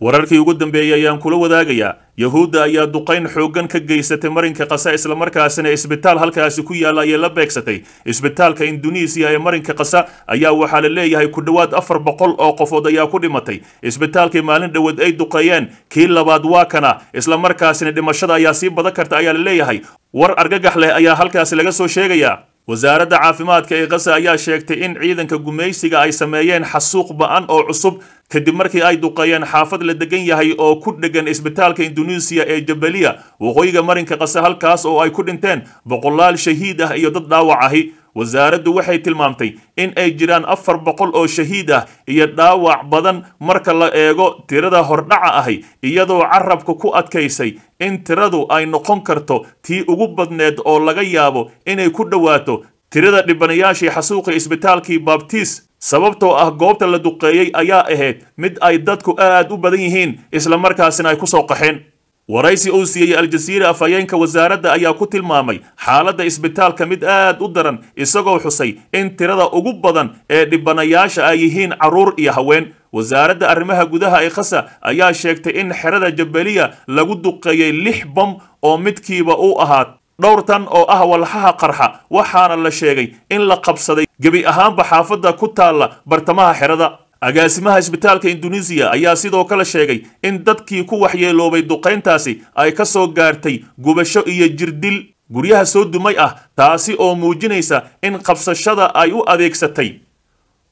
wararkii ugu dambeeyey ayaan kula wadaagayaa yahuudda ayaa duqayn xooggan ka geysatay marinka qasa islamarkaasina isbitaal halkaasi ku yaalla ayay la beegsatay. Isbitaalka induneisiya ee marinka qasa ayaa waxaa la leeyahay ku dhowaad afar boqol oo qofood ayaa ku dhimatay. Isbitaalkii maalin dhoweed ay duqeeyeen kii labaad waa kana islamarkaasina dhimashada ayaa sii badan karta ayaa la leeyahay. War argagax leh ayaa halkaasi laga soo sheegayaa. Wasaaradda caafimaadka ee qasa ayaa sheegtay in ciidanka gumaysiga ay sameeyeen xasuuq ba'an oo cusub kadib markii ay duqeeyeen xaafad la degan yahay oo ku dhegan isbitaalka induneisiya ee jabaliya waqooyiga marinka qasa halkaas oo ay ku dhinteen boqolaal shahiid ah iyo dad dhaawac ahi. Wasaaraddu waxay tilmaamtay in ay jiraan afar boqol oo shahiid ah iyo dhaawac badan marka la eego tirada hordhaca ahi iyadoo carabka ku adkaysay in tiradu ay noqon karto tii ugu badneed oo laga yaabo inay ku dhowaato tirada dhibanayaashii xasuuqa isbitaalkii babtis sababtoo ah goobta la duqeeyey ayaa ahayd mid ay dadku aad u badan yihiin islamarkaasina ay ku soo qaxeen. Waraysi uu siiyey aljasiira afhayeenka wasaaradda ayaa ku tilmaamay xaaladda isbitaalka mid aad u daran isagoo xusay in tirada ugu badan ee dhibanayaasha ay yihiin carruur iyo haween. Wasaaradda arrimaha gudaha ee khasa ayaa sheegtay in xerada jabaliya lagu duqeeyey lix bam oo midkiiba uu ahaa dhowr tan oo ah walxaha qarxa waxaana la sheegay in la qabsaday gebi ahaanba xaafadda ku taalla bartamaha xerada. Agaasimaha isbitaalka induneisiya ayaa sidoo kale sheegay in dadkii ku waxyeeloobay duqayntaasi ay ka soo gaartay gubasho iyo jirdil. Guryaha soo dumay ah taasi oo muujinaysa in qabsashada ay u adeegsatay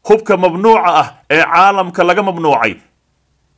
hubka mamnuuca ah ee caalamka laga mamnuucay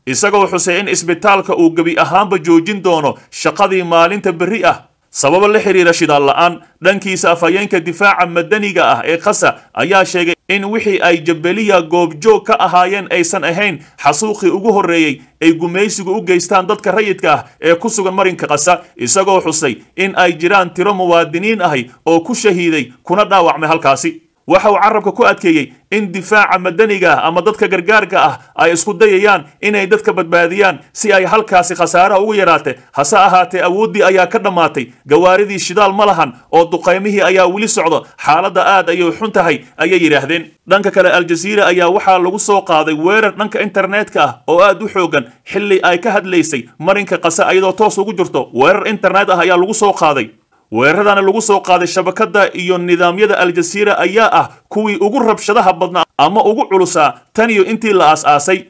isagoo xusay in isbitaalka uu gebi ahaanba joojin doono shaqadii maalinta berri ah sababo la xiriira shidaal la'aan dhankiisa afhayeenka difaaca madaniga ah ee khasa ayaa sheegay in wixii ay jabaliya goobjoog ka ahaayeen aysan ahayn xasuuqii ugu horreeyey ay gumaysigu u geystaan dadka rayidka ah ee ku sugan marinka qasa isagoo xusay in ay jiraan tiro muwaadiniin ahi oo ku shahiiday kuna dhaawacmay halkaasi waxa uu carabka ku adkeeyey in difaaca madaniga ah ama dadka gargaarka ah ay isku dayayaan inay dadka badbaadiyaan si ay halkaasi khasaaraha ugu yaraatay hase ahaatee awooddii ayaa ka dhammaatay gawaaridii shidaal ma lahan oo duqaymihii ayaa weli socdo. Xaaladda aad ayay xun tahay ayay yidhaahdeen. Dhanka kale aljaziira ayaa waxaa lagu soo qaaday weerar dhanka internetka ah oo aad u xoogan xilli ay ka hadlaysay marinka qasa iyadoo toos ugu jirto. Weerar internet ah ayaa lagu soo qaaday weeraradaana lagu soo qaaday shabakadda iyo nidaamyada aljasiira ayaa ah kuwii ugu rabshadaha badnaa ama ugu culusaa tan iyo intii la aas-aasay.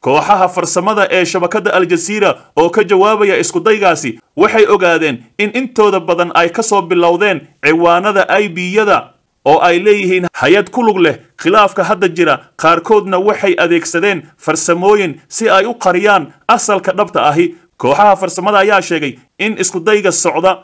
Kooxaha farsamada ee shabakadda aljasiira oo ka jawaabaya iskudaygaasi waxay ogaadeen in intooda badan ay ka soo bilowdeen ciwaanada ibiyada oo ay leeyihiin hay'ad ku lug leh khilaafka hadda jira. Qaarkoodna waxay adeegsadeen farsamooyin si ay u qariyaan asalka dhabta ahi. Kooxaha farsamada ayaa sheegay in iskudayga socda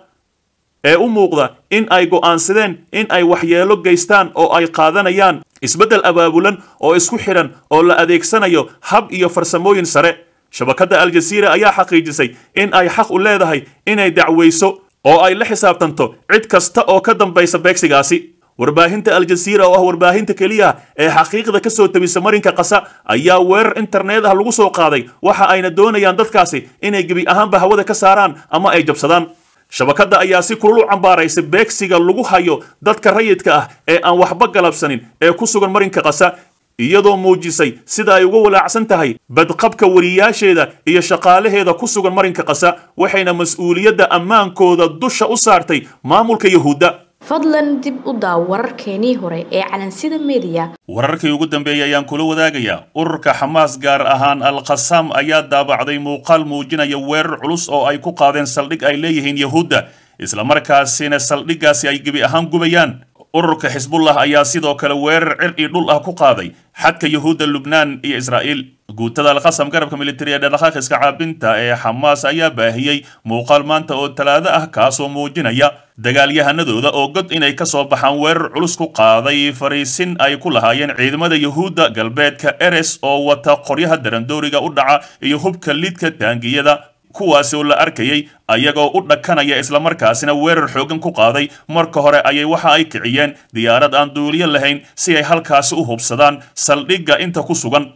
ee u muuqda in ay go'aansadeen in ay waxyeelo geystaan oo ay qaadanayaan. Isbeddel abaabulan oo isku xidhan oo la adeegsanayo hab iyo farsamooyin sare. Shabakadda aljasiira ayaa xaqiijisay in ay xaq u leedahay inay dacwayso oo ay la xisaabtanto cid kasta oo ka dambaysa beegsigaasi. Warbaahinta aljasiira oo ah warbaahinta keliya ee xaqiiqda ka soo tabisa marinka qasa ayaa weerar internet ah lagu soo qaaday. Waxa ayna doonayaan dadkaasi inay gebi ahaanba hawada ka saaraan ama ay jabsadaan shabakadda ayaa si kulul u cambaaraysay beegsiga lagu hayo dadka rayidka ah ee aan waxba galabsanin ee ku sugan marinka qasa iyadoo muujisay sida ay uga walaacsan tahay badqabka wariyaasheeda iyo shaqaalaheeda ku sugan marinka qasa waxayna mas'uuliyadda ammaankooda dusha u saartay maamulka yahuudda fadlan dib u daaw wararkeenii hore ee calansida mediya wararkii ugu dambeeyey ayaan kula wadaagayaa ururka xamaas gaar ahaan al khasaam ayaa daabacday muuqaal muujinaya weerar culus oo ay ku qaadeen saldhig ay leeyihiin yahuudda islamarkaasina saldhiggaasi ay gebi ahaan gubayaan ururka xisbullah ayaa sidoo kale weerar cir iyo dhul ah ku qaaday xadka yahuudda lubnaan iyo israa'iil. Guutada alkhasam garabka militari ee dhaqdhaqaaqiska caabinta ee xamaas ayaa baahiyey muuqaal maanta oo talaado ah kaasoo muujinaya dagaalyahanadooda oo god inay ka soo baxaan weerar culus ku qaaday fariisin ay ku lahaayeen ciidamada yahuudda galbeedka eres oo wata qoryaha darandooriga u dhaca iyo hubka lidka taangiyada kuwaasi oo la arkayay ayagoo u dhakanaya islamarkaasina weerar xoogan ku qaaday. Marka hore ayay waxa ay kiciyeen diyaarad aan duuliyo lahayn si ay halkaasi u hubsadaan saldhigga inta ku sugan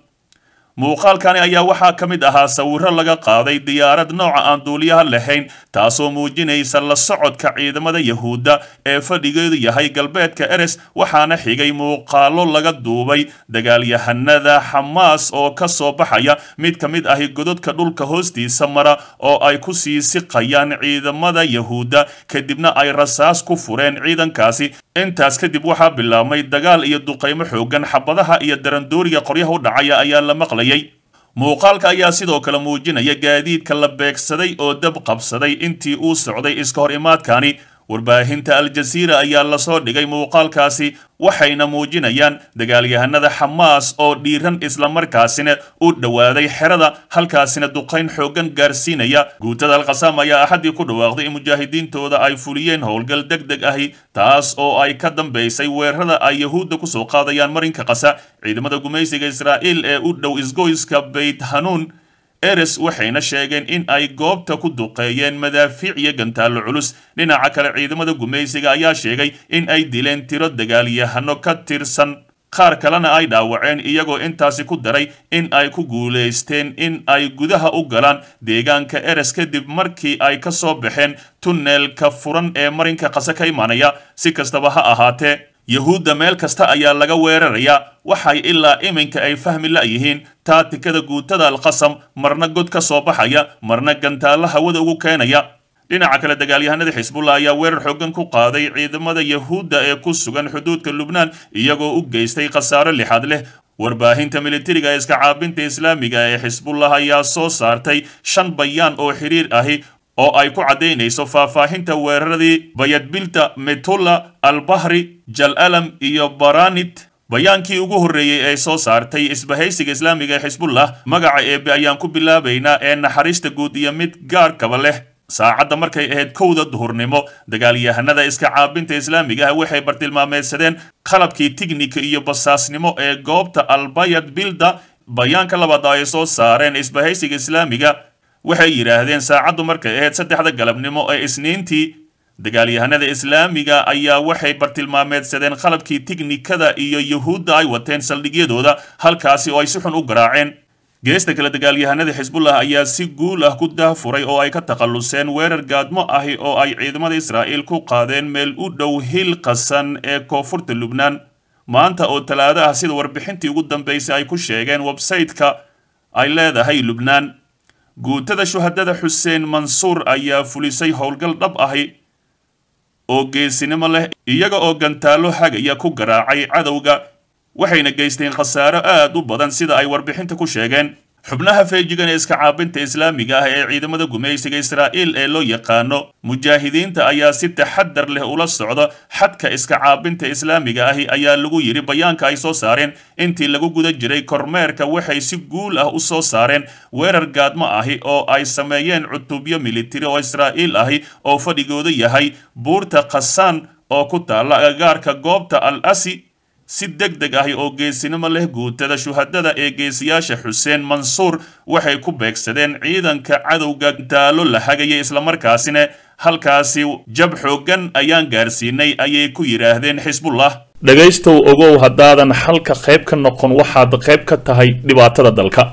muuqaalkani ayaa waxaa ka mid ahaa sawiro laga qaaday diyaarad nooca aan duuliyaha lahayn taasoo muujinaysa la socodka ciidamada yahuudda ee fadhigeedu yahay galbeedka eres waxaana xigay muuqaalo laga duubay dagaalyahanada xamaas oo ka soo baxaya mid ka mid ahi gododka dhulka hoostiisa mara oo ay ku sii siqayaan ciidamada yahuudda. Kadibna ay rasaas ku fureen ciidankaasi. Intaas kadib waxaa bilaabmay dagaal iyo duqaymo xoogan xabadaha iyo darandooriga qoryaha u dhacaya ayaa la maqlayay muuqaalka ayaa sidoo kale muujinaya gaadiidka la beegsaday oo dab qabsaday intii uu socday iska hor imaadkani warbaahinta al-jasiira ayaa la soo dhigay muuqaalkaasi waxayna muujinayaan dagaalyahanada xamaas oo dhiiran islamarkaasina u dhowaaday xerada halkaasina duqayn xoogan gaarsiinaya. Guutada alkhasaam ayaa axaddii ku dhawaaqday in mujaahidiintooda ay fuliyeen howlgal deg deg ahi taas oo ay ka dambaysay weerarada ay yahuudda ku soo qaadayaan marinka qasa ciidamada gumaysiga israa'iil ee u dhow isgoyska beyt hanuun eres waxayna sheegeen in ay goobta ku duqeeyeen madaafiic iyo gantaallo culus. Dhinaca kale ciidamada gumaysiga ayaa sheegay in ay dileen tiro dagaalyahano ka tirsan. Qaar kalena ay dhaawaceen iyagoo intaasi ku daray in ay ku guulaysteen in ay gudaha u galaan deegaanka eres kadib markii ay ka soo baxeen tunneelka furan ee marinka qase ka imanaya si kastaba ha ahaatee yahuudda meel kasta ayaa laga weerarayaa. Waxay ilaa iminka ay fahmi la'yihiin taatikada guutada alqasam marna god ka soo baxaya marna gantaallo hawada ugu keenaya. Dhinaca kale dagaalyahanada xisbullah ayaa weerar xoogan ku qaaday ciidamada yahuudda ee ku sugan xuduudka lubnaan iyagoo u geystay khasaaro lixaad leh. Warbaahinta militariga iska caabinta islaamiga ee xisbullah ayaa soo saartay shan bayaan oo xiriir ahi oo ay ku caddaynayso faahfaahinta weeraradii bayadbilta metulla albahri jal alam iyo baranit. Bayaankii ugu horreeyey ee soo saartay isbahaysiga islaamiga ee xisbullah magaca eebe ayaan ku bilaabaynaa ee naxariista guud iyo mid gaarkaba leh. Saacadda markay ahayd kowda duhurnimo dagaalyahanada iska caabinta islaamiga ah waxay bartilmaameedsadeen qalabkii tignika iyo basaasnimo ee goobta albayad bilda. Bayaanka labaad ay soo saareen isbahaysiga islaamiga waxay yidhaahdeen saacaddu markay ahayd saddexda galabnimo ee isniintii dagaalyahanada islaamiga ayaa waxay bartilmaameedsadeen qalabkii tignikada iyo yuhuudda ay wateen saldhigyadooda halkaasi oo ay si xun u garaaceen. Geesta kale dagaalyahanada xisbullah ayaa si guul ah ku daahfuray oo ay ka takhalluseen weerar gaadmo ahi oo ay ciidamada israa'iil ku qaadeen meel u dhow hil qasan ee koonfurta lubnaan. Maanta oo talaado ah sida warbixintii ugu dambaysay ay ku sheegeen websayte-ka ay leedahay lubnaan guutada shuhadada xuseen mansuur ayaa fulisay howlgal dhab ahi oo geesinimo leh iyaga oo gantaallo hagaya ku garaacay cadowga waxayna geysteen khasaaro aad u badan sida ay warbixinta ku sheegeen xubnaha feejigan ee iska caabinta islaamiga ah ee ciidamada gumaysiga israa'iil ee loo yaqaano mujaahidiinta ayaa si taxadar leh ula socda. Xadka iska caabinta islaamiga ahi ayaa lagu yidhi bayaanka ay soo saareen. Intii lagu guda jiray kormeerka waxay si guul ah u soo saareen. Weerar gaadmo ahi oo ay sameeyeen cutubyo militari oo israa'iil ahi oo fadhigooda yahay. Buurta khasaan oo ku taalla agagaarka goobta al asi si deg deg ahi oo geesinimo leh guutada shuhadada ee geesiyaasha xuseen mansuur waxay ku beegsadeen ciidanka cadowga daalo la hagaya islamarkaasina halkaasi jab xooggan ayaan gaarsiinay ayay ku yidhaahdeen xisbullah. Dhegaystow ogow haddaadan xalka qayb ka noqon waxaad qayb ka tahay dhibaatada dalka